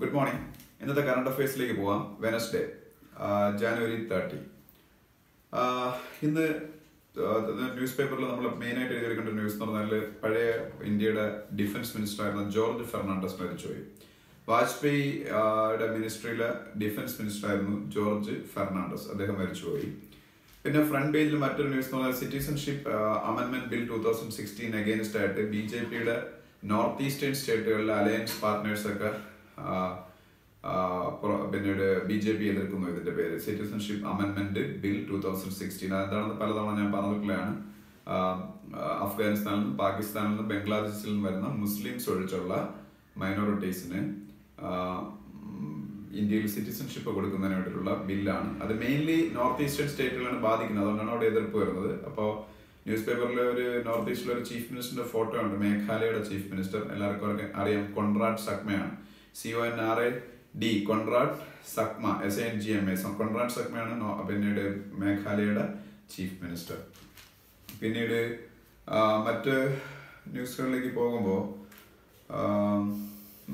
Good morning ഇന്നത്തെ current അഫയേഴ്സിലേക്ക് പോവാം. വെനസ്ഡേ ജാനുവരി തേർട്ടി ഇന്ന് ന്യൂസ് പേപ്പറിൽ നമ്മൾ മെയിനായിട്ട് എഴുതിയിരിക്കേണ്ട ന്യൂസ് എന്ന് പറഞ്ഞാൽ പഴയ ഇന്ത്യയുടെ ഡിഫൻസ് മിനിസ്റ്റർ ആയിരുന്ന ജോർജ് ഫെർണാണ്ടസ് മരിച്ചുപോയി വാജ്പേയി യുടെ മിനിസ്ട്രിയിലെ ഡിഫൻസ് മിനിസ്റ്റർ ആയിരുന്നു ജോർജ് ഫെർണാണ്ടസ്. അദ്ദേഹം മരിച്ചുപോയി പിന്നെ ഫ്രണ്ട് പേജിൽ മറ്റൊരു ന്യൂസ് എന്ന് പറഞ്ഞാൽ citizenship അമൻമെന്റ് bill two thousand sixteen against ആയിട്ട് ബി ജെ പിയുടെ നോർത്ത് ഈസ്റ്റേൺ സ്റ്റേറ്റുകളിലെ അലയൻസ് പാർട്ട്നേഴ്സ് ഒക്കെ ആ, ആ, പുറ- പിന്നീട് ബി ജെ പി എതിർക്കുന്നു ഇതിന്റെ പേര്. Citizenship amendment bill two thousand sixteen അതെന്താണെന്ന് പലതവണ ഞാൻ പറഞ്ഞിട്ടുള്ളതാണ്. അഫ്ഗാനിസ്ഥാനിൽ നിന്നും പാകിസ്ഥാനിൽ നിന്നും ബംഗ്ലാദേശിൽ നിന്ന് വരുന്ന മുസ്ലിംസ് ഒഴിച്ചുള്ള മൈനോറിറ്റീസിന് ഇന്ത്യയിൽ സിറ്റിസൺഷിപ്പ് കൊടുക്കുന്നതിന് വേണ്ടിയിട്ടുള്ള ബില്ലാണ്. അത് മെയിൻലി നോർത്ത് ഈസ്റ്റേൺ സ്റ്റേറ്റുകളാണ് ബാധിക്കുന്നത്. അതുകൊണ്ടാണ് അവിടെ എതിർപ്പ് വരുന്നത്. അപ്പോൾ ന്യൂസ് പേപ്പറിൽ ഒരു നോർത്ത് ഈസ്റ്റിലെ ഒരു ചീഫ് മിനിസ്റ്ററിന്റെ ഫോട്ടോ ഉണ്ട് മേഘാലയയുടെ ചീഫ് മിനിസ്റ്റർ എല്ലാവർക്കും അറിയാം. Conrad സക്മയാണ് C O N R A D Conrad Sangma S N G M A Conrad സക്മയാണ് പിന്നീട് മേഘാലയയുടെ ചീഫ് മിനിസ്റ്റർ. പിന്നീട് മറ്റ് ന്യൂസുകളിലേക്ക് പോകുമ്പോൾ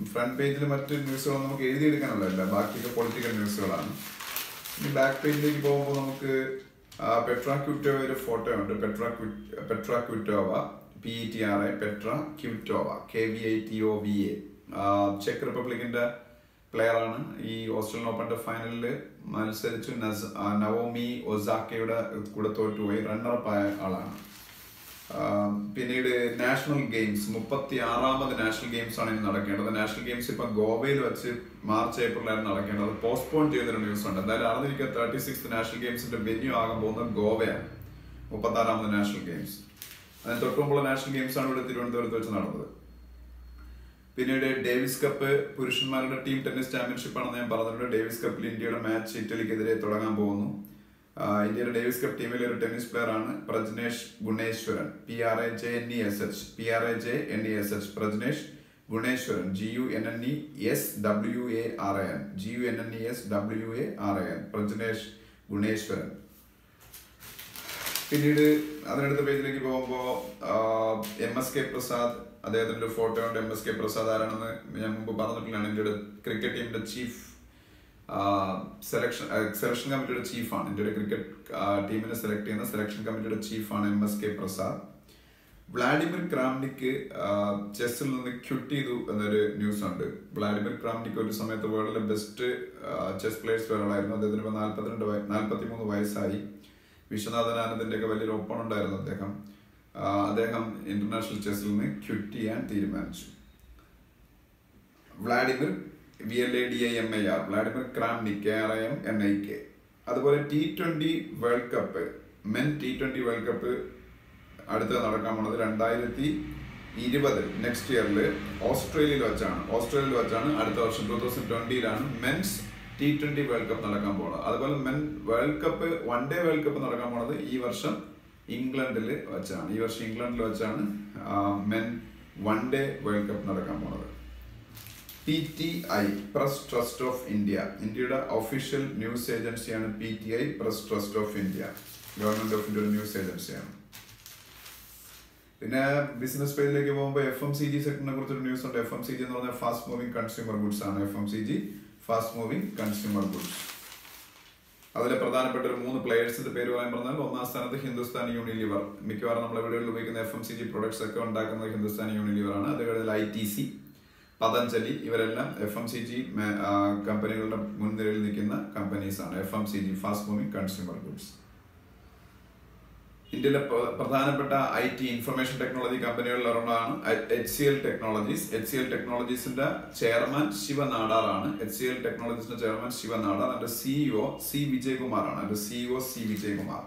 ഫ്രണ്ട് പേജിൽ മറ്റ് ന്യൂസുകൾ നമുക്ക് എഴുതിയെടുക്കാനുള്ളതല്ല. ബാക്കിയൊക്കെ പൊളിറ്റിക്കൽ ന്യൂസുകളാണ്. ഇനി ബാക്ക് പേജിലേക്ക് പോകുമ്പോൾ നമുക്ക് ആ, ക്യൂറ്റോവ ഒരു ഫോട്ടോ ഉണ്ട് Petra Q- Petra Kvitova P E T R A Petra Kvitova K V I T O V A check റിപ്പബ്ലിക്കിന്റെ പ്ലെയർ ആണ് ഈ ഓസ്ട്രേലിയൻ ഓപ്പണിന്റെ ഫൈനലിൽ മത്സരിച്ചു. നവോമി ഒസാക്കയുടെ കൂടെ തോറ്റുപോയി റണ്ണറപ്പ് ആയ ആളാണ്. പിന്നീട് നാഷണൽ ഗെയിംസ് മുപ്പത്തി ആറാമത് നാഷണൽ ഗെയിംസ് ആണ് ഇനി നടക്കേണ്ടത്. നാഷണൽ ഗെയിംസ് ഇപ്പൊ ഗോവയിൽ വെച്ച് മാർച്ച് ഏപ്രിലായിരുന്നു നടക്കേണ്ടത്. പോസ്റ്റ്പോൺ ചെയ്തൊരു ന്യൂസ് ഉണ്ട്. എന്തായാലും അറിഞ്ഞിരിക്കുക തേർട്ടി സിക്സ് നാഷണൽ ഗെയിംസിന്റെ വെന്യൂ ആകാൻ പോകുന്നത് ഗോവയാണ്. മുപ്പത്തി ആറാമത് നാഷണൽ ഗെയിംസ് അതിന് തൊട്ടുമുമ്പുള്ള നാഷണൽ ഗെയിംസ് ആണ് ഇവിടെ തിരുവനന്തപുരത്ത് വെച്ച് നടന്നത്. പിന്നീട് ഡേവിസ് കപ്പ് പുരുഷന്മാരുടെ ടീം ടെന്നീസ് ചാമ്പ്യൻഷിപ്പ് ആണെന്ന് ഞാൻ പറഞ്ഞിട്ടുണ്ട് ഡേവിസ് കപ്പിൽ ഇന്ത്യയുടെ മാച്ച് ഇറ്റലിക്കെതിരെ തുടങ്ങാൻ പോകുന്നു. ഇന്ത്യയുടെ ഡേവിസ് കപ്പ് ടീമിലെ ഒരു ടെന്നീസ് പ്ലെയർ ആണ് Prajnesh Gunneswaran. P R A J N E S H P R A J N E S H Prajnesh Gunneswaran. G U N N E S W A R N G U N N E S W A R N Prajnesh Gunneswaran. പിന്നീട് അതിനടുത്ത പേജിലേക്ക് പോകുമ്പോൾ M S K Prasad അദ്ദേഹത്തിന്റെ ഒരു photo ഉണ്ട് M S K Prasad ആരാണെന്ന് ഞാൻ മുമ്പ് പറഞ്ഞിട്ടുള്ളതാണ് ഇന്ത്യയുടെ ക്രിക്കറ്റ് ടീമിന്റെ ചീഫ് സെലക്ഷൻ സെലക്ഷൻ കമ്മിറ്റിയുടെ ചീഫാണ് ഇന്ത്യയുടെ ക്രിക്കറ്റ് ടീമിനെ സെലക്ട് ചെയ്യുന്ന സെലക്ഷൻ കമ്മിറ്റിയുടെ ചീഫാണ് M S K Prasad. Vladimir Kramnik ചെസ്സിൽ നിന്ന് ക്വിറ്റ് ചെയ്തു എന്നൊരു ന്യൂസ് ഉണ്ട്. വ്ളാഡിമിർ ക്രാംനിക്ക് ഒരു സമയത്ത് വേൾഡിലെ ബെസ്റ്റ് ചെസ് പ്ലേയേഴ്സ് ഒരാളായിരുന്നു. അദ്ദേഹത്തിന് ഇപ്പോൾ നാൽപ്പത്തിരണ്ട് നാൽപ്പത്തി മൂന്ന് വയസ്സായി. വിശ്വനാഥൻ ആനന്ദിന്റെ ഒക്കെ വലിയൊരു അദ്ദേഹം. അദ്ദേഹം ഇന്റർനാഷണൽ ചെസ്സിൽ നിന്ന് ക്വിറ്റ് ചെയ്യാൻ തീരുമാനിച്ചു. Vladimir V L A D I M I R Vladimir Kramnik K R I M N I K അതുപോലെ T twenty world cup men T twenty world cup അടുത്ത് നടക്കാൻ പോണത് രണ്ടായിരത്തി ഇരുപത് നെക്സ്റ്റ് ഇയറിൽ ഓസ്ട്രേലിയയിൽ വെച്ചാണ്. ഓസ്ട്രേലിയയിൽ വെച്ചാണ് അടുത്ത വർഷം two thousand ട്വന്റിയിലാണ് men's T twenty world cup നടക്കാൻ പോകുന്നത് അതുപോലെ men world cup one day world cup നടക്കാൻ പോണത് ഈ വർഷം ഇംഗ്ലണ്ടിൽ വെച്ചാണ് ഈ വർഷം ഇംഗ്ലണ്ടിൽ വെച്ചാണ് men one day world cup നടക്കാൻ പോണത്. P T I press trust of India. ഇന്ത്യയുടെ ഒഫീഷ്യൽ ന്യൂസ് ഏജൻസിയാണ് P T I press trust of India. Government of ഇന്ത്യയുടെ ന്യൂസ് ഏജൻസിയാണ്. പിന്നെ ബിസിനസ് പേജിലേക്ക് പോകുമ്പോൾ എഫ് എം സി ജി സെക്ടറിനെ കുറിച്ചൊരു ന്യൂസ് ഉണ്ട് എഫ് എം സി ജി എന്ന് പറഞ്ഞാൽ ഫാസ്റ്റ് മൂവിംഗ് കൺസ്യൂമർ ഗുഡ്സ് ആണ്. F M C G fast moving consumer goods അതിലെ പ്രധാനപ്പെട്ട ഒരു മൂന്ന് പ്ലേയേഴ്സിന്റെ പേര് പറയാൻ പറഞ്ഞാൽ ഒന്നാം സ്ഥാനത്ത് ഹിന്ദുസ്ഥാൻ യൂണിലിവർ മിക്കവാറും നമ്മൾ വീടുകളിൽ ഉപയോഗിക്കുന്ന F M C G products ഒക്കെ ഉണ്ടാക്കുന്നത് ഹിന്ദുസ്ഥാൻ യൂണിലിവർ ആണ്. അത് കഴിഞ്ഞാൽ ഐ ടി സി പതഞ്ജലി ഇവരെല്ലാം എഫ് എം സി ജി കമ്പനികളുടെ മുൻനിരയിൽ നിൽക്കുന്ന കമ്പനീസ് ആണ്. F M C G fast moving consumer goods ഇന്ത്യയിലെ പ്രധാനപ്പെട്ട ഐ ടി ഇൻഫർമേഷൻ ടെക്നോളജി കമ്പനികളിൽ ഒരെണ്ണമാണ് H C L technologies H C L ടെക്നോളജീസിന്റെ chairman Shiv ആണ് എച്ച് സി എൽ ടെക്നോളജീസിന്റെ ചെയർമാൻ ശിവ നാടാർ. അതിന്റെ സിഇഒ സി വിജയകുമാറാണ്. അതിന്റെ സിഇഒ സി വിജയകുമാർ.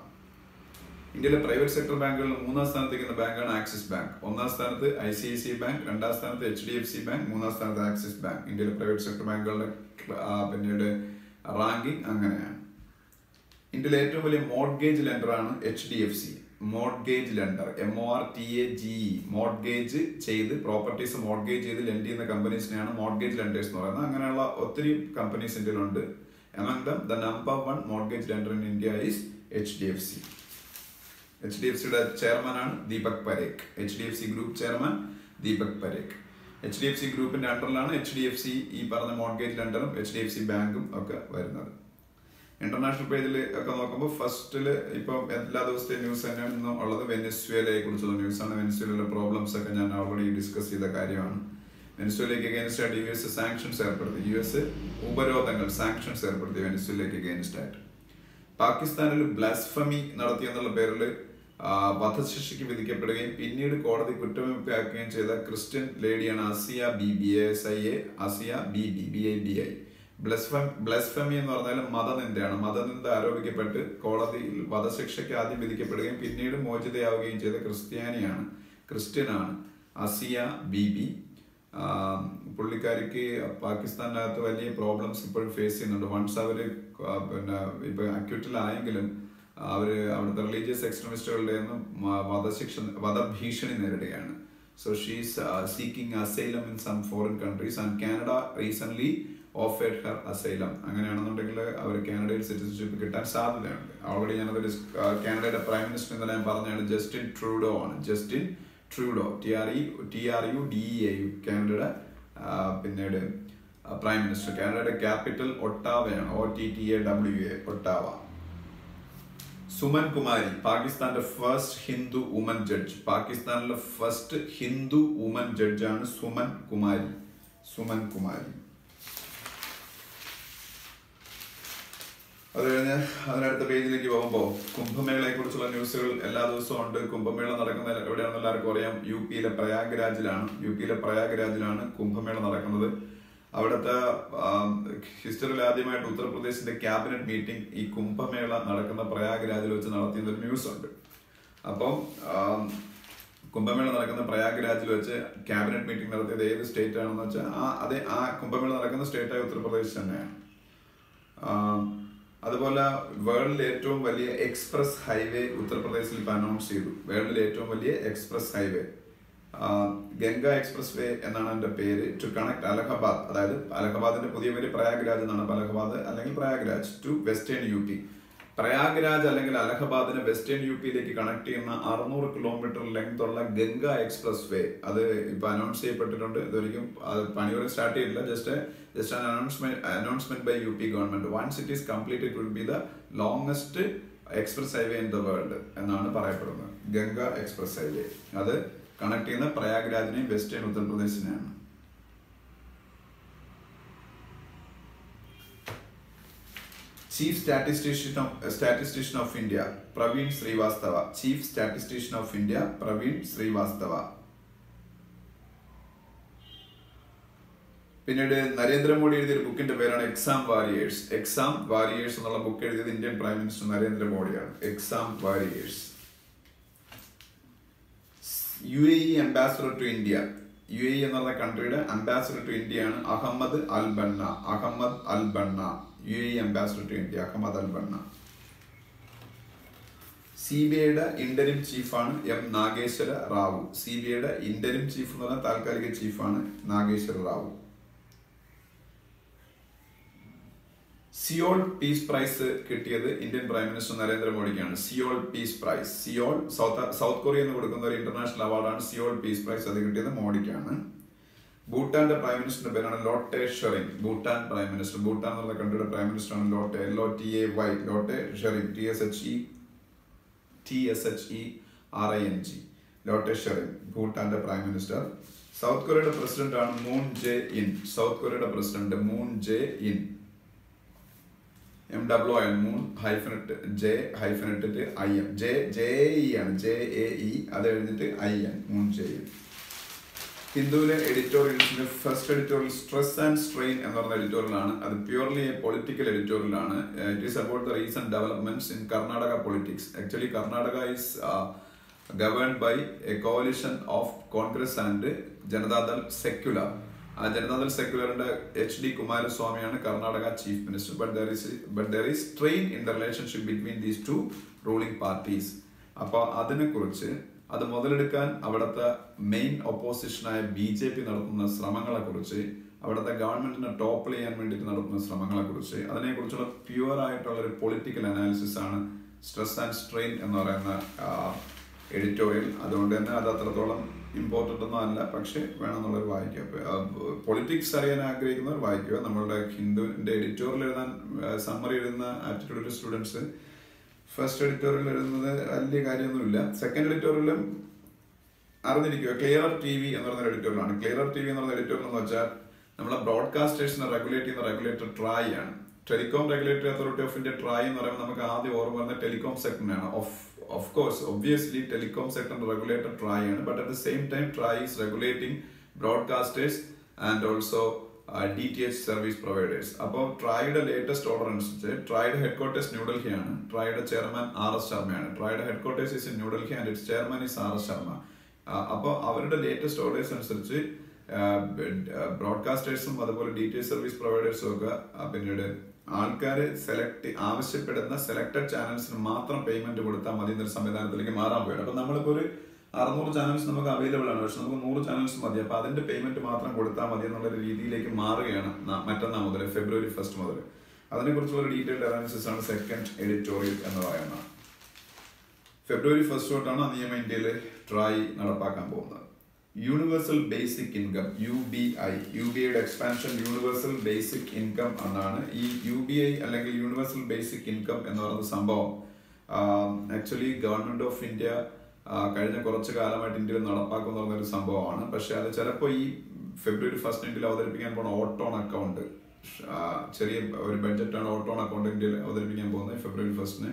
ഇന്ത്യയിലെ പ്രൈവറ്റ് സെക്ടർ ബാങ്കുകളിൽ മൂന്നാം സ്ഥാനത്ത് നിൽക്കുന്ന ബാങ്കാണ് ആക്സിസ് ബാങ്ക്. ഒന്നാം സ്ഥാനത്ത് I C I C bank. രണ്ടാം സ്ഥാനത്ത് H D F C bank. മൂന്നാം സ്ഥാനത്ത് ആക്സിസ് ബാങ്ക്. ഇന്ത്യയിലെ പ്രൈവറ്റ് സെക്ടർ ബാങ്കുകളുടെ പിന്നീട് റാങ്കിങ് അങ്ങനെയാണ്. ഇന്ത്യയിലെ ഏറ്റവും വലിയ mortgage ലെൻഡറാണ് H D F C mortgage lender M O R T A G E mortgage ചെയ്ത് പ്രോപ്പർട്ടീസ് മോഡ്ഗേജ് ചെയ്ത് ലെൻഡ് ചെയ്യുന്ന കമ്പനീസിനെയാണ് മോഡ്ഗേജ് ലെൻഡേഴ്സ് എന്ന് പറയുന്നത്. അങ്ങനെയുള്ള ഒത്തിരി കമ്പനീസ് ഇന്ത്യയിലുണ്ട് among them the number one mortgage lender in India is H D F C H D F സിയുടെ ചെയർമാനാണ് Deepak Parekh H D F C group chairman Deepak Parekh H D F C ഗ്രൂപ്പിന്റെ അണ്ടറിലാണ് H D F C ഈ പറഞ്ഞ mortgage ലെൻഡറും H D F C ബാങ്കും ഒക്കെ വരുന്നത്. ഇന്റർനാഷണൽ പേജിൽ ഒക്കെ നോക്കുമ്പോൾ ഫസ്റ്റിൽ ഇപ്പം എല്ലാ ദിവസത്തെയും ന്യൂസ് തന്നെയാണ് ഉള്ളത്. വെനസ്വേലയെ കുറിച്ചുള്ള ന്യൂസാണ് വെനസ്വേലയിലെ പ്രോബ്ലംസ് ഒക്കെ ഞാൻ ഓൾറെഡി ഡിസ്കസ് ചെയ്ത കാര്യമാണ്. വെനസ്വേലയ്ക്ക് അഗേൻസ്റ്റ് ആയിട്ട് യു എസ് സാങ്ഷൻസ് ഏർപ്പെടുത്തി. യു എസ് ഉപരോധങ്ങൾ സാങ്ഷൻസ് ഏർപ്പെടുത്തി വെനസ്വേലയ്ക്ക് അഗേൻസ്റ്റ് ആയിട്ട്. പാകിസ്ഥാനിൽ ബ്ലാസ്ഫമി നടത്തിയെന്നുള്ള പേരിൽ വധശിക്ഷയ്ക്ക് വിധിക്കപ്പെടുകയും പിന്നീട് കോടതി കുറ്റവിമുക്തയാക്കുകയും ചെയ്ത Christian ലേഡിയാണ് Asia B B S I A Asia B B B I B I. Blasphemy എന്ന് പറഞ്ഞാൽ മതനിന്ദയാണ്. മതനിന്ദ ആരോപിക്കപ്പെട്ട് കോടതിയിൽ വധശിക്ഷയ്ക്ക് ആദ്യം വിധിക്കപ്പെടുകയും പിന്നീട് മോചിതയാവുകയും ചെയ്ത ക്രിസ്ത്യാനിയാണ് ക്രിസ്ത്യനാണ് അസിയ ബി ബി പുള്ളിക്കാരിക്ക് പാകിസ്ഥാനിനകത്ത് വലിയ പ്രോബ്ലംസ് ഇപ്പോഴും ഫേസ് ചെയ്യുന്നുണ്ട്. വൺസ് അവർ പിന്നെ ഇപ്പൊ അക്യൂട്ടിലായെങ്കിലും അവർ അവിടുത്തെ റിലീജിയസ് എക്സ്ട്രീമിസ്റ്റുകളുടെ നിന്നും വധശിക്ഷ വധഭീഷണി നേരിടുകയാണ്. So she's seeking asylum in some foreign countries and Canada recent offered her asylum അങ്ങനെയാണെന്നുണ്ടെങ്കിൽ അവർ കാനഡയിൽ സിറ്റിസൺഷിപ്പ് കിട്ടാൻ സാധ്യതയുണ്ട്. ഓൾറെഡി ഞാനത് കാനഡയുടെ പ്രൈം മിനിസ്റ്റർ എന്ന് ഞാൻ പറഞ്ഞാണ് ജസ്റ്റിൻ ട്രൂഡോ ആണ്. Justin Trudeau T R E T R U D A U കാനഡയുടെ പിന്നീട് പ്രൈം മിനിസ്റ്റർ കാനഡയുടെ capital ഒട്ടാവയാണ്. O T T A W A Ottawa. Suman Kumari പാകിസ്ഥാന്റെ ഫസ്റ്റ് ഹിന്ദു വുമൻ ജഡ്ജ് പാകിസ്ഥാനിലെ ഫസ്റ്റ് ഹിന്ദു വുമൻ ജഡ്ജാണ് സുമൻ കുമാരി സുമൻ കുമാരി അത് കഴിഞ്ഞ് അതിനടുത്ത പേജിലേക്ക് പോകുമ്പോൾ കുംഭമേളയെ കുറിച്ചുള്ള ന്യൂസുകൾ എല്ലാ ദിവസവും ഉണ്ട്. കുംഭമേള നടക്കുന്ന എവിടെയാണെന്ന് എല്ലാവർക്കും അറിയാം. യു പിയിലെ പ്രയാഗ്രാജിലാണ്. യു പിയിലെ പ്രയാഗ്രാജിലാണ് കുംഭമേള നടക്കുന്നത്. അവിടുത്തെ ഹിസ്റ്ററിൽ ആദ്യമായിട്ട് ഉത്തർപ്രദേശിന്റെ ക്യാബിനറ്റ് മീറ്റിംഗ് ഈ കുംഭമേള നടക്കുന്ന പ്രയാഗ്രാജിൽ വെച്ച് നടത്തിയ ഒരു ന്യൂസ് ഉണ്ട് അപ്പം കുംഭമേള നടക്കുന്ന പ്രയാഗ്രാജിൽ വെച്ച് ക്യാബിനറ്റ് മീറ്റിംഗ് നടത്തിയത് ഏത് സ്റ്റേറ്റ് ആണെന്ന് വെച്ചാൽ ആ അതേ ആ കുംഭമേള നടക്കുന്ന സ്റ്റേറ്റായ ഉത്തർപ്രദേശ് തന്നെയാണ്. അതുപോലെ വേൾഡിലെ ഏറ്റവും വലിയ എക്സ്പ്രസ് ഹൈവേ ഉത്തർപ്രദേശിൽ ഇപ്പൊ അനൗൺസ് ചെയ്തു. വേൾഡിലെ ഏറ്റവും വലിയ express highway. Ganga express way എന്നാണ് എന്റെ പേര്. To connect Allahabad. അതായത് അലഹബാദിന്റെ പുതിയ പേര് പ്രയാഗ്രാജ് എന്നാണ്. അലഹബാദ് അല്ലെങ്കിൽ Prayagraj to western U P Prayagraj അല്ലെങ്കിൽ അലഹബാദിനെ വെസ്റ്റേൺ യു പിയിലേക്ക് കണക്ട് ചെയ്യുന്ന അറുന്നൂറ് കിലോമീറ്റർ ലെങ്ത് ഉള്ള ഗംഗ എക്സ്പ്രസ് വേ അത് ഇപ്പൊ അനൗൺസ് ചെയ്യപ്പെട്ടിട്ടുണ്ട്. ഇതൊരിക്കും പണികൾ സ്റ്റാർട്ട് ചെയ്തിട്ടില്ല. Just just an announcement announcement by U P government once it is complete it will be the longest express highway in the world എന്നാണ് പറയപ്പെടുന്നത്. ഗംഗ എക്സ്പ്രസ് ഹൈവേ അത് കണക്ട് ചെയ്യുന്ന പ്രയാഗ്രാജിനെയും western ഉത്തർപ്രദേശിനെയാണ്. Chief statistician of statistician of India Praveen Srivastava. Chief statistician of India Praveen Srivastava. പിന്നീട് നരേന്ദ്രമോദി എഴുതിയ ബുക്കിന്റെ പേരാണ് exam warriors exam warriors എന്നുള്ള ബുക്ക് എഴുതിയത് Indian prime minister നരേന്ദ്രമോദിയാണ്. Exam warriors U A E ambassador to India U A എന്ന് പറഞ്ഞ കൺട്രിയുടെ ambassador to ഇന്ത്യയാണ് Ahmed Al Banna Ahmed Al Banna U A ambassador to India Ahmed Al Banna. C B ഐയുടെ interim ചീഫാണ് M Nageswara Rao. C B ഐയുടെ interim chief എന്ന് പറഞ്ഞാൽ താൽക്കാലിക ചീഫാണ് Nageswara Rao. Seoul peace prize കിട്ടിയത് Indian prime minister നരേന്ദ്രമോദിക്കാണ് Seoul peace prize. Seoul south south Korea എന്ന് കൊടുക്കുന്ന ഒരു international അവാർഡാണ് സിയോൾ പീസ് പ്രൈസ് അത് കിട്ടിയത് മോഡിക്കാണ് ഭൂട്ടാന്റെ പ്രൈം മിനിസ്റ്ററിന്റെ പേരാണ് ലോട്ടെ ഷെറിംഗ് ഭൂട്ടാൻ പ്രൈം മിനിസ്റ്റർ. ഭൂട്ടാൻ എന്നുള്ള കൺട്രിയുടെ പ്രൈം മിനിസ്റ്റർ ആണ് Lotay. L O T A Y Lotay Tshering T S H E T S H E R I N G Lotay Tshering ഭൂട്ടാന്റെ prime minister. South കൊറിയയുടെ president ആണ് Moon Jae In. South കൊറിയയുടെ president Moon Jae In. M W I Moon ഹൈഫനിട്ട് J ഹൈഫനിട്ടിട്ട് I M. J J E ആണ്. J A E. അത് എഴുതിയിട്ട് I N. Moon Jae In. ഹിന്ദുവിലെ എഡിറ്റോറിയൽസിന്റെ first editorial stress and strain എന്ന് പറഞ്ഞ എഡിറ്റോറിയലാണ് അത് purely a political എഡിറ്റോറിയലാണ് it is about the recent developments in Karnataka politics actually Karnataka is governed by a coalition of Congress and Janata Dal secular ആ ജനതാദൾ സെക്യുലറിന്റെ H D കുമാരസ്വാമിയാണ് Karnataka chief minister but there is but there is strain in the relationship between these two ruling parties അപ്പോൾ അതിനെക്കുറിച്ച് അത് മുതലെടുക്കാൻ അവിടുത്തെ main ഒപ്പോസിഷനായ B J P നടത്തുന്ന ശ്രമങ്ങളെ കുറിച്ച് അവിടുത്തെ ഗവൺമെന്റിനെ ടോപ്പ് ചെയ്യാൻ വേണ്ടിയിട്ട് നടത്തുന്ന ശ്രമങ്ങളെ കുറിച്ച് അതിനെക്കുറിച്ചുള്ള പ്യുവർ ആയിട്ടുള്ള ഒരു പൊളിറ്റിക്കൽ അനാലിസിസ് ആണ് സ്ട്രെസ് ആൻഡ് സ്ട്രെയിൻ എന്ന് പറയുന്ന എഡിറ്റോറിയൽ അതുകൊണ്ട് തന്നെ അത് അത്രത്തോളം ഇമ്പോർട്ടന്റ് ഒന്നും അല്ല. പക്ഷേ വേണമെന്നുള്ളവർ വായിക്കുക. പൊളിറ്റിക്സ് അറിയാൻ ആഗ്രഹിക്കുന്നവർ വായിക്കുക. നമ്മളുടെ ഹിന്ദുവിന്റെ എഡിറ്റോറിയൽ എഴുതാൻ സമ്മറി എഴുതുന്ന ആപ്റ്റിറ്റ്യൂഡ് സ്റ്റുഡൻസ് ഫസ്റ്റ് എഡിറ്റോറിയൽ എഴുതുന്നത് വലിയ കാര്യമൊന്നുമില്ല. സെക്കൻഡ് എഡിറ്റോറിയലും അറിഞ്ഞിരിക്കുക. ക്ലിയർ ടി വി എന്ന് പറയുന്ന എഡിറ്റോറിയലാണ് ക്ലിയർ ടി വി എന്ന് പറയുന്ന എഡിറ്റോറിയൽ എന്ന് വെച്ചാൽ നമ്മളെ ബ്രോഡ്കാസ്റ്റേഴ്സിനെ റെഗുലേറ്റ് ചെയ്യുന്ന റെഗുലേറ്റർ ട്രായ് ആണ്. Telecom regulatory authority of India TRAI എന്ന് പറയുമ്പോൾ നമുക്ക് ആദ്യം ഓർമ്മ വരുന്ന telecom സെക്ടറിനാണ് of of course obviously telecom സെക്ടറിന്റെ regulator TRAI ആണ്. But at the same time TRAI is regulating broadcasters and also D T H service providers അപ്പോൾ ട്രായുടെ ലേറ്റസ്റ്റ് ഓർഡർ അനുസരിച്ച് ട്രായുടെ ഹെഡ്ക്വാർട്ടേഴ്സ് ന്യൂഡൽഹിയാണ് ട്രായുടെ ചെയർമാൻ ആർ എസ് ശർമ്മയാണ്. ട്രായുടെ headquarters is New Delhi and it's chairman is R S Sharma. അപ്പോൾ അവരുടെ latest orders അനുസരിച്ച് ബ്രോഡ്കാസ്റ്റേഴ്സും അതുപോലെ ഡി ടി എച്ച് സർവീസ് പ്രൊവൈഡേഴ്സും ഒക്കെ പിന്നീട് ആൾക്കാർ സെലക്ട് ആവശ്യപ്പെടുന്ന സെലക്ടഡ് ചാനൽസിന് മാത്രം പേയ്മെന്റ് കൊടുത്താൽ മതി എന്നൊരു സംവിധാനത്തിലേക്ക് മാറാൻ പോയത് അപ്പൊ നമ്മളിപ്പോ ഒരു അറുന്നൂറ് ചാനൽസ് നമുക്ക് അവൈലബിൾ ആണ്. പക്ഷെ നമുക്ക് നൂറ് ചാനൽസ് മതി. അപ്പൊ അതിന്റെ പേയ്മെന്റ് മാത്രം കൊടുത്താൽ മതി എന്നുള്ള രീതിയിലേക്ക് മാറുകയാണ് മറ്റന്നാൾ മുതൽ ഫെബ്രുവരി ഫസ്റ്റ് മുതൽ. അതിനെക്കുറിച്ചുള്ള ഒരു ഡീറ്റെയിൽഡ് അനാലിസിസ് ആണ് സെക്കൻഡ് എഡിറ്റോറിയൽ എന്ന് പറയുന്നത്. ഫെബ്രുവരി ഫസ്റ്റ് തൊട്ടാണ് നിയമം ഇന്ത്യയിൽ ട്രൈ നടപ്പാക്കാൻ പോകുന്നത്. Universal basic income U B I U B ഐയുടെ എക്സ്പാൻഷൻ യൂണിവേഴ്സൽ ബേസിക് ഇൻകം എന്നാണ്. ഈ യു ബി ഐ അല്ലെങ്കിൽ യൂണിവേഴ്സൽ ബേസിക് ഇൻകം എന്ന് പറയുന്ന സംഭവം ആക്ച്വലി ഗവൺമെന്റ് ഓഫ് ഇന്ത്യ കഴിഞ്ഞ കുറച്ച് കാലമായിട്ട് ഇന്ത്യയിൽ നടപ്പാക്കും എന്ന് പറഞ്ഞൊരു സംഭവമാണ്. പക്ഷെ അത് ചിലപ്പോൾ ഈ ഫെബ്രുവരി ഫസ്റ്റ് ഇന്ത്യയിൽ അവതരിപ്പിക്കാൻ പോകുന്ന ഓട്ടോൺ അക്കൗണ്ട് ചെറിയ ഒരു ബഡ്ജറ്റാണ് ഓട്ടോൺ അക്കൗണ്ട് ഇന്ത്യയിൽ അവതരിപ്പിക്കാൻ പോകുന്നത് ഫെബ്രുവരി ഫസ്റ്റിന്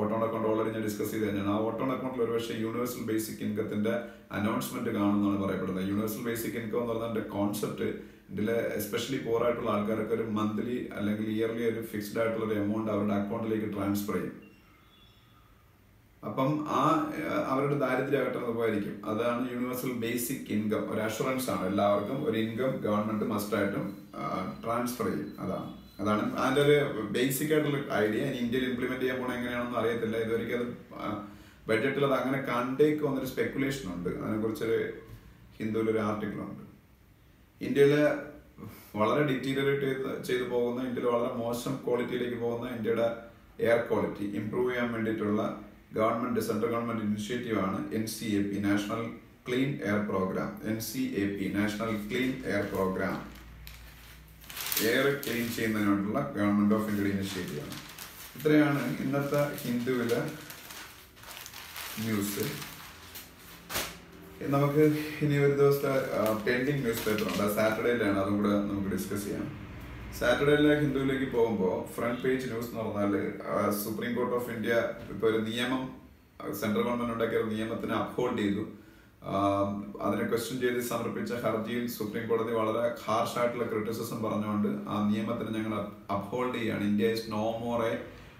ഓട്ടോൺ അക്കൗണ്ട് ഓൾറെഡി ഞാൻ ഡിസ്കസ് ചെയ്ത് തന്നെയാണ് ആ ഓട്ടോൺ അക്കൗണ്ടിൽ ഒരു പക്ഷേ യൂണിവേഴ്സൽ ബേസിക് ഇൻകത്തിന്റെ അനൗൺസ്മെന്റ് കാണുമെന്നാണ് പറയപ്പെടുന്നത്. യൂണിവേഴ്സൽ ബേസിക് ഇൻകം എന്ന് പറഞ്ഞ കോൺസെപ്റ്റ് ഇതിലെ എസ്പെഷ്യലി പോർ ആയിട്ടുള്ള ആൾക്കാർക്ക് ഒരു മന്ത്ലി അല്ലെങ്കിൽ ഇയർലി ഒരു ഫിക്സ്ഡ് ആയിട്ടുള്ള ഒരു എമൗണ്ട് അവരുടെ അക്കൗണ്ടിലേക്ക് ട്രാൻസ്ഫർ ചെയ്യും. അപ്പം ആ അവരുടെ ദാരിദ്ര്യം അകറ്റുന്നതായിരിക്കും അതാണ് യൂണിവേഴ്സൽ ബേസിക് ഇൻകം ഒരു അഷുറൻസ് ആണ്. എല്ലാവർക്കും ഒരു ഇൻകം ഗവൺമെന്റ് മസ്റ്റായിട്ടും ട്രാൻസ്ഫർ ചെയ്യും. അതാണ്. അതാണ് അതിന്റെ ഒരു ബേസിക് ആയിട്ടുള്ള ഐഡിയ ഇനി ഇന്ത്യയിൽ ഇംപ്ലിമെന്റ് ചെയ്യാൻ പോണ എങ്ങനെയാണെന്ന് അറിയത്തില്ല. ഇതുവരെയ്ക്ക് അത് ബഡ്ജറ്റിൽ അത് അങ്ങനെ കണ്ടേക്ക് വന്നൊരു സ്പെക്കുലേഷൻ ഉണ്ട്. അതിനെക്കുറിച്ചൊരു ഹിന്ദുവിൽ ഒരു ആർട്ടിക്കിൾ ഉണ്ട്. ഇന്ത്യയിലെ വളരെ ഡിറ്റീരിയറേറ്റ് ചെയ്ത് ചെയ്തു പോകുന്ന ഇന്ത്യയിൽ വളരെ മോശം ക്വാളിറ്റിയിലേക്ക് പോകുന്ന ഇന്ത്യയുടെ എയർ ക്വാളിറ്റി ഇംപ്രൂവ് ചെയ്യാൻ വേണ്ടിയിട്ടുള്ള ഗവൺമെന്റ് സെൻട്രൽ ഗവൺമെന്റ് ഇനിഷ്യേറ്റീവ് ആണ് N C A P national clean air programme. N C A P national clean air programme. Air clean ചെയ്യുന്നതിനുള്ള ഗവൺമെന്റ് ഓഫ് ഇന്ത്യയുടെ ഇനിഷ്യേറ്റീവ് ആണ്. ഇത്രയാണ് ഇന്നത്തെ ഹിന്ദുവിലെ ന്യൂസ്. നമുക്ക് ഇനി ഒരു ദിവസത്തെ പെൻഡിങ് ന്യൂസ് പേപ്പർ ഉണ്ട്. സാറ്റർഡേയിലാണ്. അതും കൂടെ നമുക്ക് ഡിസ്കസ് ചെയ്യാം. സാറ്റർഡേയിലെ ഹിന്ദുവിലേക്ക് പോകുമ്പോൾ ഫ്രണ്ട് പേജ് ന്യൂസ് എന്ന് പറഞ്ഞാൽ സുപ്രീം കോർട്ട് ഓഫ് ഇന്ത്യ ഇപ്പോൾ ഒരു നിയമം സെൻട്രൽ ഗവൺമെന്റ് ഉണ്ടാക്കിയ ഒരു നിയമത്തിനെ അപ്ഹോൾഡ് ചെയ്തു. അതിനെ ക്വസ്റ്റ്യൻ ചെയ്ത് സമർപ്പിച്ച ഹർജിയിൽ സുപ്രീം കോടതി വളരെ ഹാർഷ് ആയിട്ടുള്ള ക്രിറ്റിസിസം പറഞ്ഞുകൊണ്ട് ആ നിയമത്തിന് ഞങ്ങൾ അപ്ഹോൾഡ് ചെയ്യുകയാണ്. India is no more a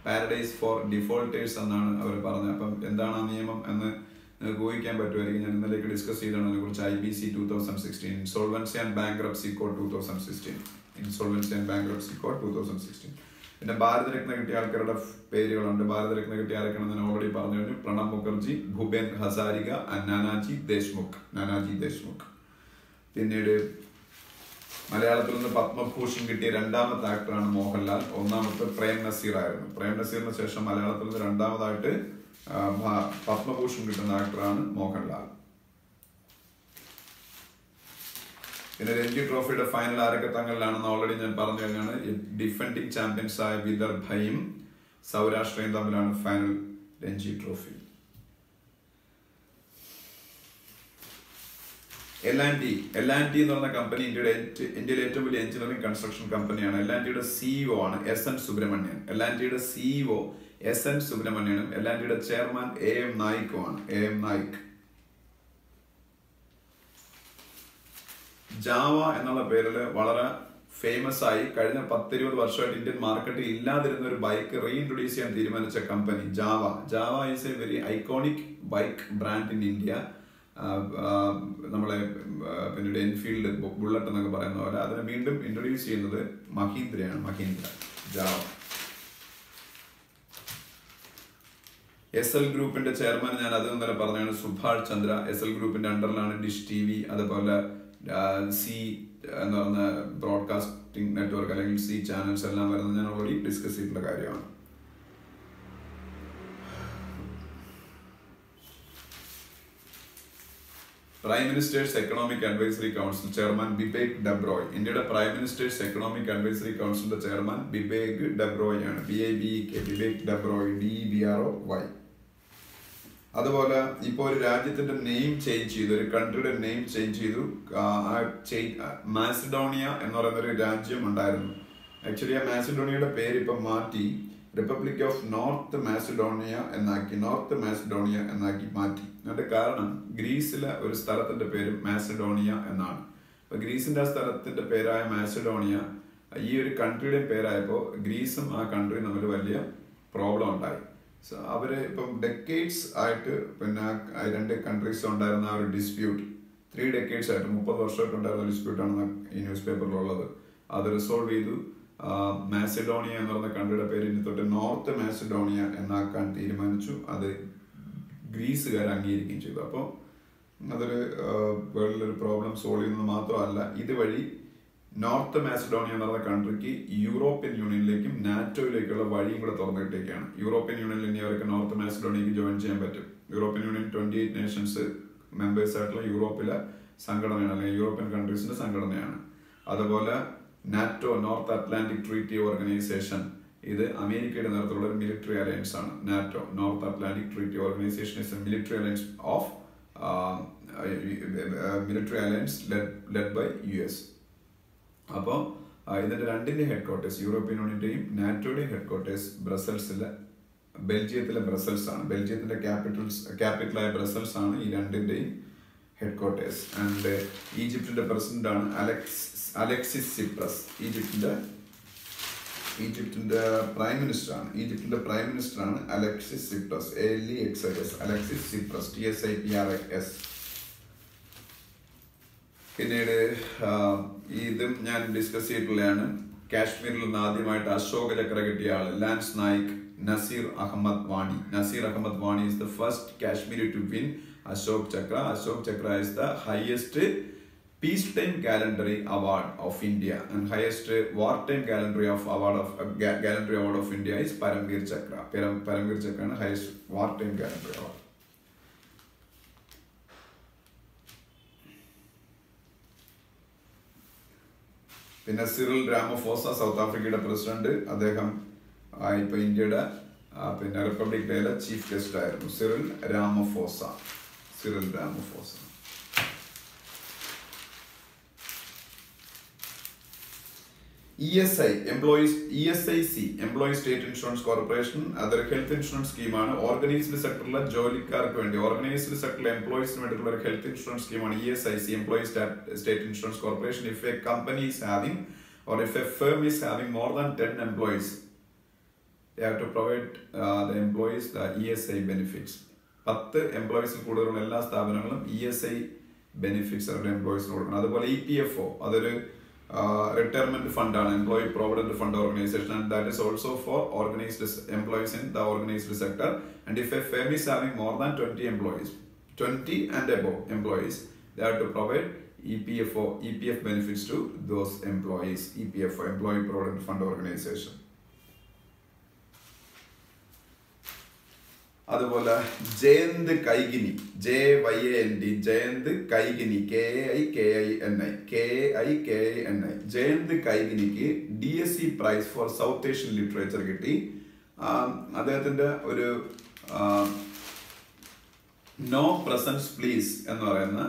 paradise for defaulters എന്നാണ് അവർ പറഞ്ഞത്. അപ്പം എന്താണ് ആ നിയമം എന്ന് നിങ്ങൾക്ക് ഊഹിക്കാൻ പറ്റുമായിരിക്കും. ഞാൻ ഇന്നലേക്ക് ഡിസ്കസ് ചെയ്താണ് അതിനെക്കുറിച്ച് I B C two thousand sixteen solvency and bankruptcy code two thousand sixteen insolvency and bankruptcy code two thousand sixteen പിന്നെ ഭാരതരത്ന കിട്ടിയ ആൾക്കാരുടെ പേരുകളുണ്ട്. ഭാരതരത്ന കിട്ടിയ ആരൊക്കെയാണെന്ന് ഞാൻ ഓൾറെഡി പറഞ്ഞു കഴിഞ്ഞു. പ്രണബ് മുഖർജി ഭൂപേൻ ഹസാരിക നാനാജി ദേശ്മുഖ്. നാനാജി ദേശ്മുഖ്. പിന്നീട് മലയാളത്തിൽ നിന്ന് പത്മഭൂഷൺ കിട്ടിയ രണ്ടാമത്തെ ആക്ടറാണ് മോഹൻലാൽ. ഒന്നാമത്തെ പ്രേം നസീർ ആയിരുന്നു. പ്രേം നസീറിന് ശേഷം മലയാളത്തിൽ നിന്ന് രണ്ടാമതായിട്ട് പത്മഭൂഷൺ കിട്ടുന്ന ആക്ടറാണ് മോഹൻലാൽ. പിന്നെ രഞ്ജി ട്രോഫിയുടെ ഫൈനൽ ആരൊക്കെ തങ്ങളിലാണെന്ന് ഓൾറെഡി ഞാൻ പറഞ്ഞു കഴിഞ്ഞാണ് ഡിഫൻഡിങ് ചാമ്പ്യൻസ് ആയ വിദർഭയും സൗരാഷ്ട്രയും തമ്മിലാണ് final Ranji trophy L and T L and T എന്ന് പറഞ്ഞ കമ്പനി ഇന്ത്യയുടെ ഇന്ത്യയിലെ ഏറ്റവും വലിയ എഞ്ചിനീയറിംഗ് കൺസ്ട്രക്ഷൻ കമ്പനിയാണ് എൽ ആൻഡ് ടിയുടെ സിഇഒ ആണ് S N Subrahmanyan. L and ടിയുടെ സിഇഒ എസ് എൻ സുബ്രഹ്മണ്യനും എൽ ആൻഡ് ടിയുടെ ചെയർമാൻ എ എം നായിക്കുമാണ് എ എം നായിക് ജാവ എന്നുള്ള പേരിൽ വളരെ ഫേമസ് ആയി കഴിഞ്ഞ പത്തിരുപത് വർഷമായിട്ട് ഇന്ത്യൻ മാർക്കറ്റിൽ ഇല്ലാതിരുന്ന ഒരു ബൈക്ക് റീഇൻട്രൊഡ്യൂസ് ചെയ്യാൻ തീരുമാനിച്ച company Jawa Jawa is a very iconic bike brand in India നമ്മളെ പിന്നീട് എൻഫീൽഡ് ബുള്ളറ്റ് എന്നൊക്കെ പറയുന്ന പോലെ അതിനെ വീണ്ടും ഇൻട്രൊഡ്യൂസ് ചെയ്യുന്നത് മഹീന്ദ്രയാണ് മഹീന്ദ്ര ജാവ എസ് എൽ ഗ്രൂപ്പിന്റെ ചെയർമാൻ ഞാൻ അതും ഇന്നലെ പറഞ്ഞാണ് സുഭാഷ് ചന്ദ്ര എസ് എൽ ഗ്രൂപ്പിന്റെ അണ്ടറിലാണ് ഡിഷ് ടി വി അതുപോലെ സി എന്ന് പറഞ്ഞ ബ്രോഡ്കാസ്റ്റിംഗ് നെറ്റ്വർക്ക് അല്ലെങ്കിൽ സി ചാനൽസ് എല്ലാം വരുന്നത് ഞാൻ ഓൾറെഡി ഡിസ്കസ് ചെയ്തിട്ടുള്ള കാര്യമാണ്. Prime minister's economic advisory council chairman Bibek Debroy ഇന്ത്യയുടെ പ്രൈം മിനിസ്റ്റേഴ്സ് എക്കണോമിക് അഡ്വൈസറി കൗൺസിലിന്റെ ചെയർമാൻ ബിബേക് ഡബ്രോയ് ആണ്. B I B K Bibek Debroy D B R O Y അതുപോലെ ഇപ്പോൾ ഒരു രാജ്യത്തിന്റെ നെയിം ചേഞ്ച് ചെയ്തു ഒരു കൺട്രിയുടെ നെയിം ചേഞ്ച് ചെയ്തു. മാസിഡോണിയ എന്ന് പറയുന്ന ഒരു രാജ്യം ഉണ്ടായിരുന്നു. ആക്ച്വലി ആ മാസിഡോണിയയുടെ പേര് ഇപ്പം മാറ്റി റിപ്പബ്ലിക് ഓഫ് നോർത്ത് മാസിഡോണിയ എന്നാക്കി നോർത്ത് മാസിഡോണിയ എന്നാക്കി മാറ്റി. അതിന്റെ കാരണം ഗ്രീസിലെ ഒരു സ്ഥലത്തിന്റെ പേര് മാസിഡോണിയ എന്നാണ്. അപ്പൊ ഗ്രീസിന്റെ ആ സ്ഥലത്തിന്റെ പേരായ മാസിഡോണിയ ഈ ഒരു കൺട്രിയുടെ പേരായപ്പോൾ ഗ്രീസും ആ കൺട്രിയും തമ്മിൽ വലിയ പ്രോബ്ലം ഉണ്ടായി. സോ അവർ ഇപ്പം ഡെക്കേഡ്സ് ആയിട്ട് പിന്നെ രണ്ട് കൺട്രീസ് ഉണ്ടായിരുന്ന ആ ഒരു ഡിസ്പ്യൂട്ട് ത്രീ ഡെക്കേഡ്സ് ആയിട്ട് മുപ്പത് വർഷമായിട്ട് ഉണ്ടായിരുന്ന ഡിസ്പ്യൂട്ടാണ് ഈ ന്യൂസ് പേപ്പറിലുള്ളത് അത് റിസോൾവ് ചെയ്തു. മാസിഡോണിയ എന്ന് പറയുന്ന കൺട്രിയുടെ പേര് ഇനി തൊട്ട് നോർത്ത് മാസിഡോണിയ എന്നാക്കാൻ തീരുമാനിച്ചു. അത് ഗ്രീസുകാർ അംഗീകരിക്കുകയും ചെയ്തു. അപ്പോൾ അതൊരു വേൾഡിലൊരു പ്രോബ്ലം സോൾവ് ചെയ്യുന്നത് മാത്രമല്ല ഇതുവഴി നോർത്ത് മാസിഡോണിയ എന്ന് പറയുന്ന കൺട്രിക്ക് യൂറോപ്യൻ യൂണിയനിലേക്കും നാറ്റോയിലേക്കുള്ള വഴിയും കൂടെ തുറന്നിട്ടേക്കാണ്. യൂറോപ്യൻ യൂണിയനിൽ ഇനി അവർക്ക് നോർത്ത് മാസിഡോണിയക്ക് ജോയിൻ ചെയ്യാൻ പറ്റും. European Union twenty eight nations members ആയിട്ടുള്ള യൂറോപ്പിലെ സംഘടനയാണ് അല്ലെങ്കിൽ യൂറോപ്യൻ കൺട്രീസിന്റെ സംഘടനയാണ്. അതുപോലെ NATO North Atlantic Treaty Organisation ഇത് അമേരിക്കയുടെ നേതൃത്വത്തിലുള്ള ഒരു മിലിറ്ററി അലയൻസ് ആണ്. NATO North Atlantic Treaty Organisation is a military alliance of military alliance led by U S അപ്പോൾ ഇതിന്റെ രണ്ടിന്റെ ഹെഡ് ക്വാർട്ടേഴ്സ് യൂറോപ്യൻ യൂണിയന്റെയും നാറ്റോയുടെയും ഹെഡ് ക്വാർട്ടേഴ്സ് ബ്രസൽസിലെ ബെൽജിയത്തിലെ ബ്രസൽസ് ആണ്. ബെൽജിയത്തിന്റെ ക്യാപിറ്റൽസ് ക്യാപിറ്റലായ ബ്രസൽസ് ആണ് ഈ രണ്ടിന്റെയും ഹെഡ് ക്വാർട്ടേഴ്സ് ആൻഡ് ഈജിപ്തിന്റെ പ്രസിഡന്റ് ആണ് അലക്സ് അലക്സിസ് സിപ്രസ്. ഈജിപ്തിന്റെ ഈജിപ്തിന്റെ പ്രൈം മിനിസ്റ്റർ ആണ്. ഈജിപ്തിന്റെ പ്രൈം മിനിസ്റ്റർ ആണ് Alexis Tsipras L E X S Alexis Tsipras T S I P R S പിന്നീട് ഇതും ഞാൻ ഡിസ്കസ് ചെയ്തിട്ടുള്ളതാണ്. കാശ്മീരിൽ നിന്ന് ആദ്യമായിട്ട് അശോക ചക്ര കിട്ടിയ ആൾ lance Naik Nazir Ahmad Wani. Nazir Ahmad Wani is the first Kashmiri to win Ashok Chakra. Ashok Chakra is the highest peace time gallantry award of India and highest war time gallantry of award of gallantry award of India is Paramvir ചക്ര ചക്ര ആണ് highest war time gallantry award പിന്നെ Cyril Ramaphosa south ആഫ്രിക്കയുടെ president. അദ്ദേഹം ഇപ്പൊ ഇന്ത്യയുടെ പിന്നെ republic ഡേയിലെ chief guest ആയിരുന്നു Cyril Ramaphosa. Cyril Ramaphosa. E S I employees E S I C employee state insurance corporation അതൊരു ഹെൽത്ത് ഇൻഷുറൻസ് സ്കീമാണ് ഓർഗനൈസ്ഡ് സെക്ടറിലെ ജോലിക്കാർക്ക് വേണ്ടി ഓർഗനൈസ്ഡ് സെക്ടറിലെ എംപ്ലോയീസിന് വേണ്ടിയിട്ടുള്ള ഒരു ഹെൽത്ത് ഇൻഷുറൻസ് സ്കീമാണ് E S I C employee state insurance corporation if a company is having or if a firm is having more than 10 employees, they have to provide employees the employees the ESI benefits. പത്ത് എംപ്ലോയീസിൽ കൂടുതലുള്ള എല്ലാ സ്ഥാപനങ്ങളും E S I benefits അവരുടെ എംപ്ലോയീസിന് കൊടുക്കണം അതുപോലെ E P F O അതൊരു retirement ഫണ്ടാണ് employee provident fund organisation and that is also for organised employees in the organised sector and if a firm is having more than twenty employees twenty and above employees the have to provide EPFO, EPF benefits to those employees, EPFO, Employee Provident Fund Organization. അതുപോലെ Jayant Kaikini J Y A N D Jayant Kaikini K A I K I N I K A I K I N I. Jayant കൈകിനിക്ക് D S C prize for South Asian literature കിട്ടി. അദ്ദേഹത്തിന്റെ ഒരു no presence please എന്ന് പറയുന്ന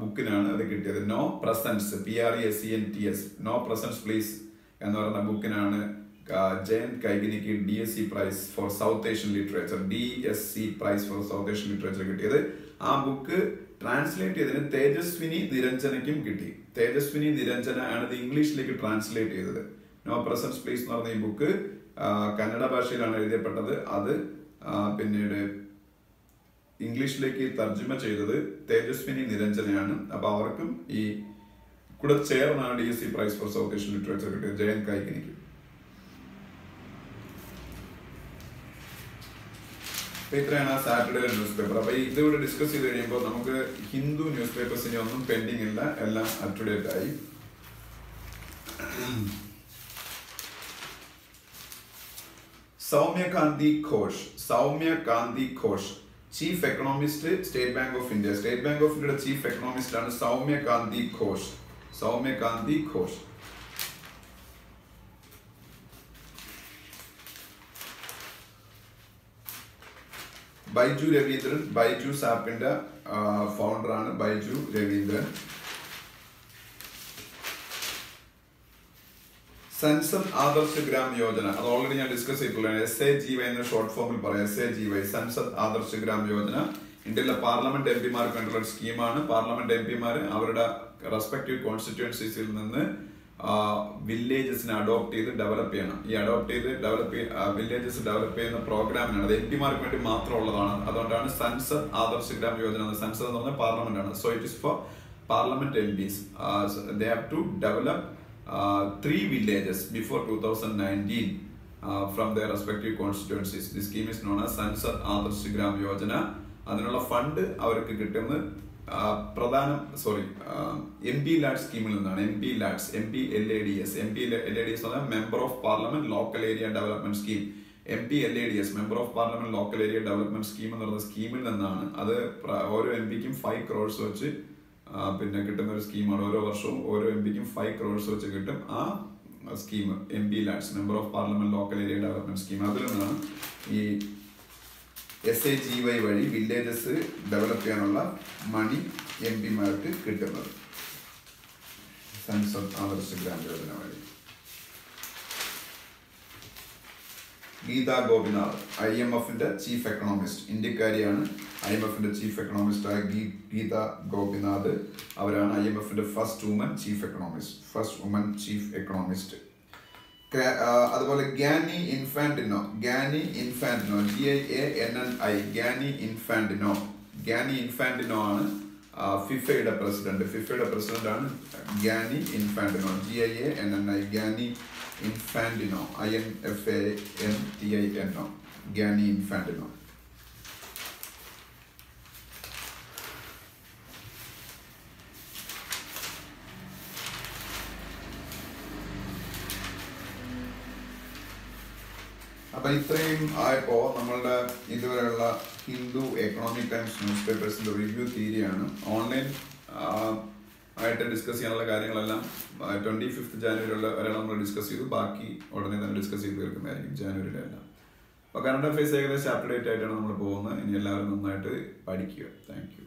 ബുക്കിനാണ് അത് കിട്ടിയത്. No presents P R S C N T S no presents please എന്ന് പറയുന്ന ബുക്കിനാണ് Jayant കൈഗിനിക്ക് D S C prize for South Asian literature D S C prize for South Asian literature കിട്ടിയത്. ആ ബുക്ക് ട്രാൻസ്ലേറ്റ് ചെയ്തതിന് തേജസ്വിനി നിരഞ്ജനയ്ക്കും കിട്ടി. തേജസ്വിനി നിരഞ്ജന ആണ് ഇത് ഇംഗ്ലീഷിലേക്ക് ട്രാൻസ്ലേറ്റ് ചെയ്തത്. നോ പ്രസൻസ് പ്ലീസ് എന്ന് പറഞ്ഞ ഈ ബുക്ക് കന്നഡ ഭാഷയിലാണ് എഴുതപ്പെട്ടത്. അത് പിന്നീട് ഇംഗ്ലീഷിലേക്ക് തർജമ ചെയ്തത് തേജസ്വിനി നിരഞ്ജനയാണ്. അപ്പൊ അവർക്കും ഈ കൂടെ ചേർന്നാണ് D S C prize for South Asian literature കിട്ടിയത്. ജയൻ കായ്ക്കിനിക്ക് അപ്പൊ ഇത്രയാണ് ആ സാറ്റർഡേ ന്യൂസ് പേപ്പർ അപ്പൊ ഇതിവിടെ ഡിസ്കസ് ചെയ്ത് കഴിയുമ്പോൾ നമുക്ക് ഹിന്ദു ന്യൂസ് പേപ്പേഴ്സിന്റെ ഒന്നും പെൻഡിങ് ഇല്ല. എല്ലാം അപ് ടു ഡേറ്റ് ആയി. Soumya Kanti Ghosh. Soumya Kanti Ghosh. Chief economist State Bank of India State Bank of ഇന്ത്യയുടെ ചീഫ് എക്കണോമിസ്റ്റ് ആണ് സൗമ്യ കാന്തി ഘോഷ്. സൗമ്യ കാന്തി ഘോഷ്. ബൈജു രവീന്ദ്രൻ ബൈജൂസ് ആപ്പിന്റെ ഫൗണ്ടറാണ് ബൈജു രവീന്ദ്രൻ. സൻസദ് ആദർശ് ഗ്രാം യോജന അത് ഓൾറെഡി ഞാൻ ഡിസ്കസ് ചെയ്തിട്ടുള്ളതാണ്. എസ് എ ജി വൈ എന്ന ഷോർട്ട് ഫോമിൽ പറയാം. S A G Y Sansad Adarsh Gram Yojana. ഇന്ത്യയിലെ പാർലമെന്റ് എം പിമാർക്ക് വേണ്ടിയുള്ള ഒരു സ്കീമാണ് പാർലമെന്റ് എം പിമാർ അവരുടെ റെസ്പെക്റ്റീവ് കോൺസ്റ്റിറ്റ്യുവൻസീസിൽ നിന്ന് വില്ലേജസിനെ അഡോപ്റ്റ് ചെയ്ത് ഡെവലപ്പ് ചെയ്യണം. ഈ അഡോപ്റ്റ് ചെയ്ത് ഡെവലപ്പ് വില്ലേജസ് ഡെവലപ്പ് ചെയ്യുന്ന പ്രോഗ്രാമിനാണ് അത് എം പിമാർക്ക് വേണ്ടി മാത്രമുള്ളതാണ് അതുകൊണ്ടാണ് സൻസദ് ആദർശ് ഗ്രാം യോജന സൻസദ് എന്ന് പറഞ്ഞാൽ പാർലമെന്റ് ആണ്. So it is for parliament M Ps they have to develop three villages before two thousand nineteen from the respective constituencies the scheme is known as Sansad Adarsh Gram Yojana അതിനുള്ള fund അവർക്ക് കിട്ടുന്നത് പ്രധാന sorry M P LAD സ്കീമിൽ നിന്നാണ് M P LADS M P L A D S M P L A D S പറഞ്ഞാൽ member of parliament local area development scheme M P L A D S member of parliament local area development scheme എന്ന് പറയുന്ന സ്കീമിൽ നിന്നാണ്. അത് ഓരോ M പിക്കും five crores വെച്ച് പിന്നെ കിട്ടുന്ന ഒരു സ്കീമാണ് ഓരോ വർഷവും ഓരോ എം പിക്കും ഫൈവ് ക്രോഡ്സ് വെച്ച് കിട്ടും ആ scheme M P LADS member of parliament local area development scheme അതിൽ നിന്നാണ് ഈ എസ് എ ജി വൈ വഴി വില്ലേജസ് ഡെവലപ്പ് ചെയ്യാനുള്ള മണി എം പിമാർക്ക് കിട്ടുന്നത്. സൻസദ് ആദർശ ഗ്രാം യോജന വഴി. ഗീത ഗോപിനാഥ് ഐ എം എഫിന്റെ ചീഫ് എക്കണോമിസ്റ്റ് ഇന്ത്യക്കാരിയാണ് ഐ എം എഫിന്റെ ചീഫ് എക്കണോമിസ്റ്റ് ആയ ഗീത ഗോപിനാഥ്. അവരാണ് ഐ എം എഫിന്റെ first woman chief economist first woman chief economist അതുപോലെ Gianni Infantino Gianni Infantino G I A N N I Gianni Infantino Gianni Infantino ആണ് ഫിഫയുടെ president. ഫിഫയുടെ president ആണ് Gianni Infantino G I A N N I Gianni Infantino I N F A N T I N O Gianni Infantino അപ്പൊ ഇത്രയും ആയപ്പോ നമ്മളുടെ ഇതുവരെയുള്ള Hindu economic times news പേപ്പേഴ്സിന്റെ റിവ്യൂ തീരെയാണ് ഓൺലൈൻ ആയിട്ട് ഡിസ്കസ് ചെയ്യാനുള്ള കാര്യങ്ങളെല്ലാം ട്വന്റി ഫിഫ്ത്ത് ജാനുവരി വരെ നമ്മൾ ഡിസ്കസ് ചെയ്തു ബാക്കി ഉടനെ തന്നെ ഡിസ്കസ് ചെയ്ത് തീർക്കുന്നതായിരിക്കും ജാനുവരിയിലെല്ലാം അപ്പോൾ കറണ്ട് അഫയേഴ്സ് ഏകദേശം അപ്ഡേറ്റ് ആയിട്ടാണ് നമ്മൾ പോകുന്നത്. ഇനി എല്ലാവരും നന്നായിട്ട് പഠിക്കുക. താങ്ക്